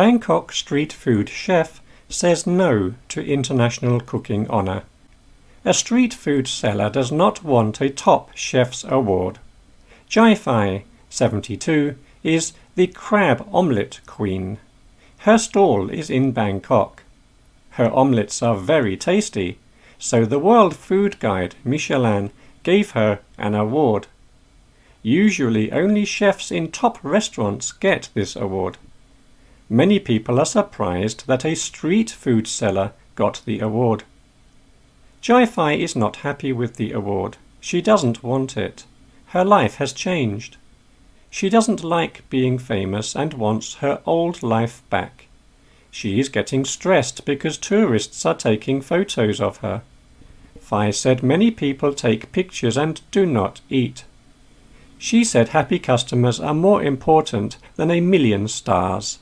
Bangkok street food chef says no to international cooking honour. A street food seller does not want a top chef's award. Jai Fai, 72, is the crab omelette queen. Her stall is in Bangkok. Her omelettes are very tasty, so the World Food Guide Michelin gave her an award. Usually only chefs in top restaurants get this award. Many people are surprised that a street food seller got the award. Jai Fai is not happy with the award. She doesn't want it. Her life has changed. She doesn't like being famous and wants her old life back. She is getting stressed because tourists are taking photos of her. Fai said many people take pictures and do not eat. She said happy customers are more important than a million stars.